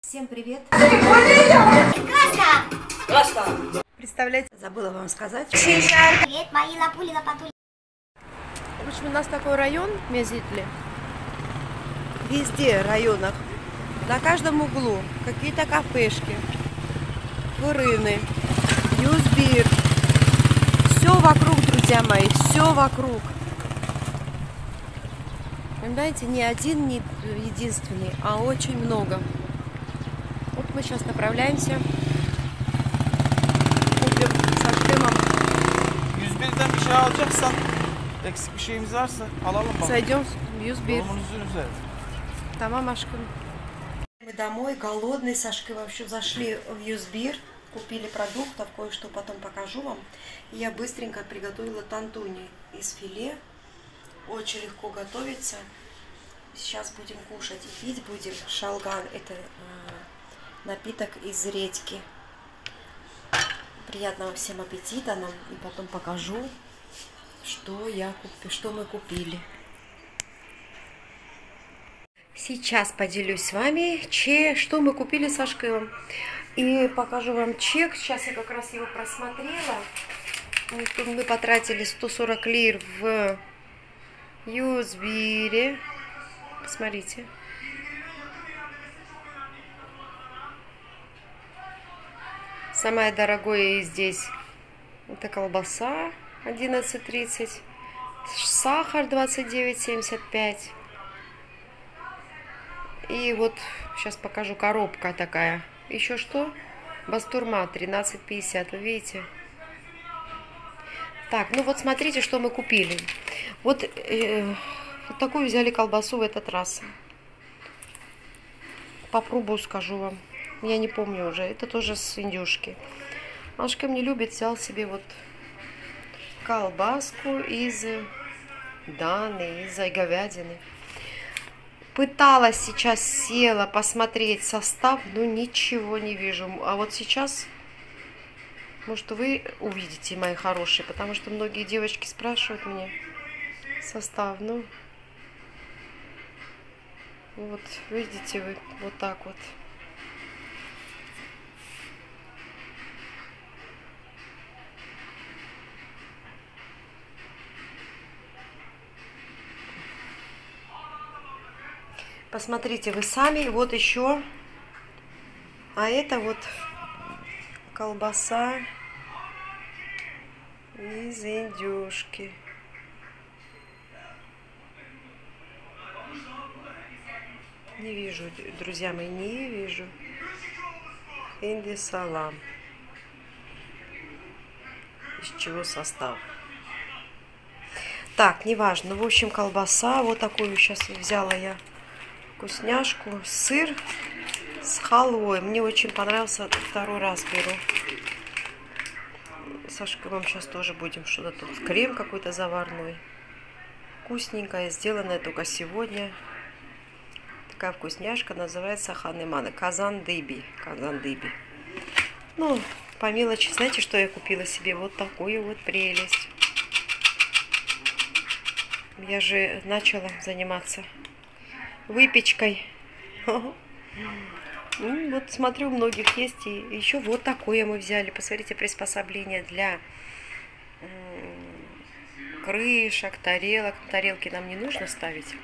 Всем привет! Краска! Краска! Представляете, забыла вам сказать. Привет, мои лапули лопатули. В общем, у нас такой район Мезитли. Везде районах. На каждом углу какие-то кафешки, курыны, юзбир. Все вокруг, друзья мои, все вокруг. Понимаете, не один, не единственный, а очень много. Мы сейчас направляемся. Купим со Штымом. 101'den bir şey alacaksan eksik bir şeyimiz varsa alalım bak. Зайдем в Юзбир. Yolumunuzun üzeri. Тамам Ашкин. Мы домой, голодные, Сашкой вообще зашли в Юзбир, купили продуктов, кое-что потом покажу вам. И я быстренько приготовила тантуни из филе. Очень легко готовится. Сейчас будем кушать и пить будем. Шалган – это э, напиток из редьки. Приятного всем аппетита нам. И потом покажу, что, я купи, что мы купили. Сейчас поделюсь с вами, че, что мы купили с Ашкевым. И покажу вам чек. Сейчас я как раз его просмотрела. Мы потратили 140 лир в Юзбире. Посмотрите. Самое дорогое здесь это колбаса 11.30, сахар 29.75. И вот сейчас покажу коробка такая. Еще что? Бастурма 13.50, вы видите? Так, ну вот смотрите, что мы купили. Вот, э, вот такую взяли колбасу в этот раз. Попробую, скажу вам. Я не помню уже. Это тоже с индюшки. Машка не любит, взял себе вот колбаску из Даны, из говядины. Пыталась сейчас, села посмотреть состав, но ничего не вижу. А вот сейчас, может, вы увидите, мои хорошие, потому что многие девочки спрашивают меня состав. Ну, вот, видите вы, вот так вот. Посмотрите вы сами. Вот еще. А это вот колбаса из индюшки. Не вижу, друзья мои, не вижу. Инди салам. Из чего состав? Так, неважно. В общем, колбаса. Вот такую сейчас взяла я вкусняшку. Сыр с халвой. Мне очень понравился. Второй раз беру. Сашка, вам сейчас тоже будем что-то тут. Крем какой-то заварной. Вкусненькая. Сделанная только сегодня. Такая вкусняшка. Называется ханемана. Казан дыби. Казан дыби. Ну, по мелочи. Знаете, что я купила себе? Вот такую вот прелесть. Я же начала заниматься выпечкой. Ну, вот смотрю, у многих есть. И еще вот такое мы взяли. Посмотрите, приспособление для крышек, тарелок. Тарелки нам не нужно ставить.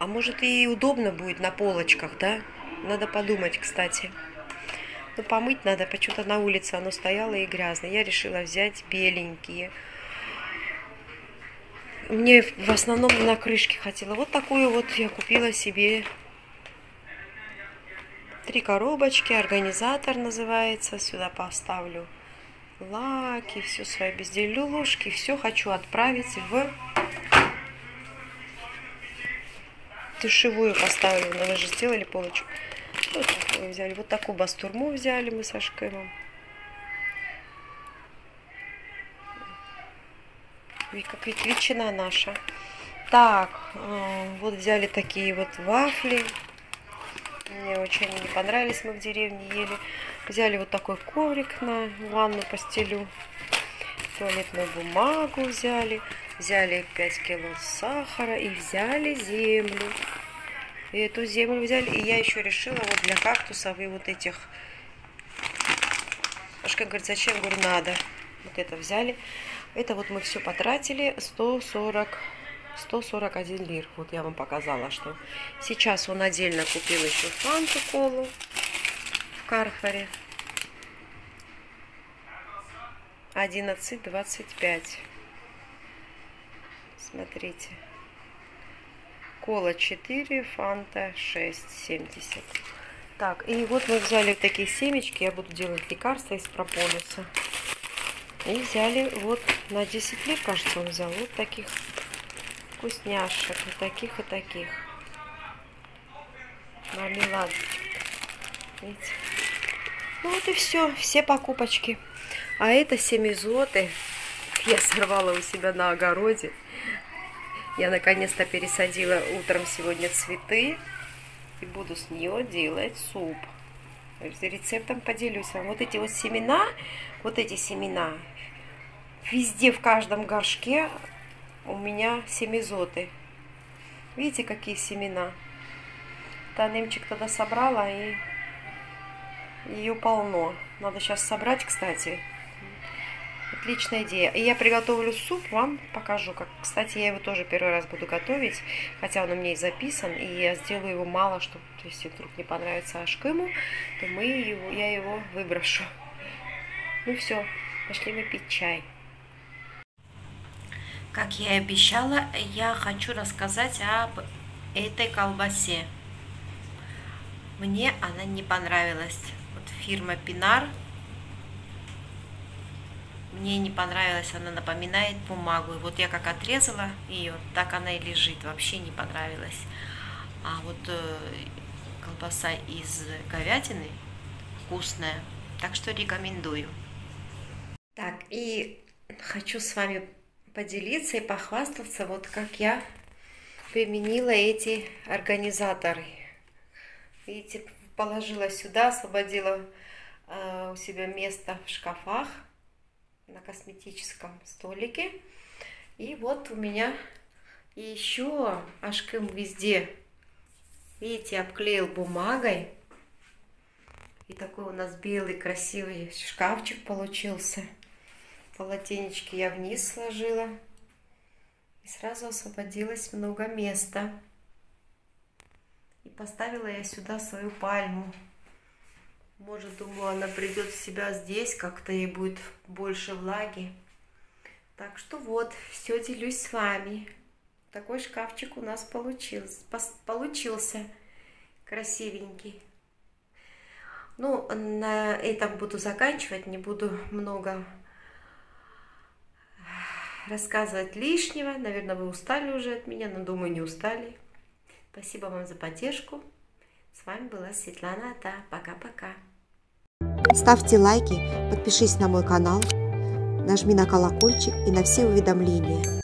А может и удобно будет на полочках, да? Надо подумать, кстати. Ну, помыть надо, почему-то на улице оно стояло и грязно. Я решила взять беленькие. Мне в основном на крышке хотела. Вот такую вот я купила себе. Три коробочки, организатор называется. Сюда поставлю лаки, все свои безделю ложки. Все хочу отправить в душевую поставлю. Мы же сделали полочку. Вот такую взяли. Вот такую бастурму взяли мы со Шкемом. Как ветчина наша. Так, вот взяли такие вот вафли. Мне очень не понравились, мы в деревне ели. Взяли вот такой коврик на ванну постелю. Туалетную бумагу взяли. Взяли 5 кило сахара и взяли землю. И эту землю взяли. И я еще решила вот для кактусов и вот этих... Ашка говорит, зачем? Говорю, надо. Вот это взяли. Это вот мы все потратили. 140... 141 лир. Вот я вам показала, что сейчас он отдельно купил еще фанту колу в Карфоре. 11,25. Смотрите. Кола 4, фанта 6,70. Так, и вот мы взяли такие семечки. Я буду делать лекарства из прополиса. И взяли вот на 10 лет, кажется, он взял вот таких вкусняшек. И таких, и таких. Мармелад. Видите? Ну вот и все. Все покупочки. А это семизоты. Я сорвала у себя на огороде. Я наконец-то пересадила утром сегодня цветы. И буду с нее делать суп. Рецептом поделюсь вам. Вот эти вот семена, вот эти семена, везде, в каждом горшке у меня семизоты. Видите, какие семена? Танемчик тогда собрала, и ее полно. Надо сейчас собрать, кстати. Отличная идея. И я приготовлю суп, вам покажу. Как, кстати, я его тоже первый раз буду готовить, хотя он у меня и записан, и я сделаю его мало, чтобы, если вдруг не понравится Ашкыму, то мы его, я его выброшу. Ну все, пошли мы пить чай. Как я и обещала, я хочу рассказать об этой колбасе. Мне она не понравилась. Вот фирма Пинар. Мне не понравилась, она напоминает бумагу. И вот я как отрезала ее, так она и лежит. Вообще не понравилась. А вот э, колбаса из говядины вкусная. Так что рекомендую. Так, и хочу с вами поделиться и похвастаться, вот как я применила эти организаторы. Видите, положила сюда, освободила э, у себя место в шкафах на косметическом столике. И вот у меня еще ашкым везде, видите, обклеил бумагой. И такой у нас белый красивый шкафчик получился полотенечки я вниз сложила. И сразу освободилось много места. И поставила я сюда свою пальму. Может, думаю, она придет в себя здесь, как-то ей будет больше влаги. Так что вот, все делюсь с вами. Такой шкафчик у нас получился. получился красивенький. Ну, на этом буду заканчивать, не буду много рассказывать лишнего. Наверное, вы устали уже от меня, но думаю, не устали. Спасибо вам за поддержку. С вами была Светлана Ата. Пока-пока. Ставьте лайки, подпишись на мой канал, нажми на колокольчик и на все уведомления.